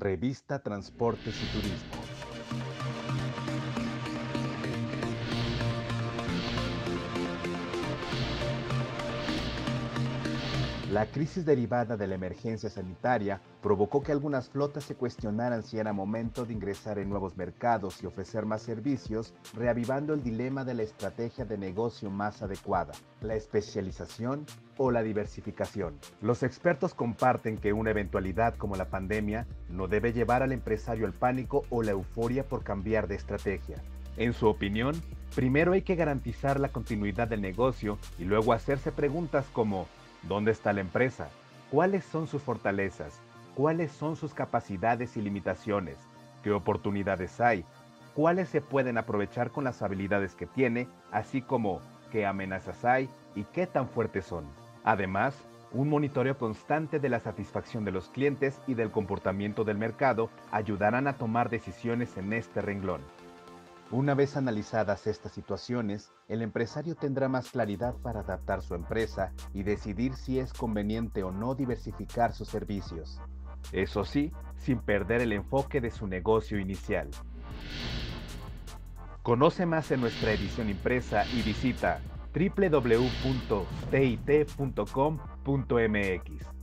Revista Transportes y Turismo. La crisis derivada de la emergencia sanitaria provocó que algunas flotas se cuestionaran si era momento de ingresar en nuevos mercados y ofrecer más servicios, reavivando el dilema de la estrategia de negocio más adecuada, la especialización o la diversificación. Los expertos comparten que una eventualidad como la pandemia no debe llevar al empresario al pánico o la euforia por cambiar de estrategia. En su opinión, primero hay que garantizar la continuidad del negocio y luego hacerse preguntas como ¿Dónde está la empresa? ¿Cuáles son sus fortalezas? ¿Cuáles son sus capacidades y limitaciones? ¿Qué oportunidades hay? ¿Cuáles se pueden aprovechar con las habilidades que tiene? Así como qué amenazas hay y qué tan fuertes son. Además, un monitoreo constante de la satisfacción de los clientes y del comportamiento del mercado ayudarán a tomar decisiones en este renglón. Una vez analizadas estas situaciones, el empresario tendrá más claridad para adaptar su empresa y decidir si es conveniente o no diversificar sus servicios. Eso sí, sin perder el enfoque de su negocio inicial. Conoce más en nuestra edición impresa y visita www.tit.com.mx.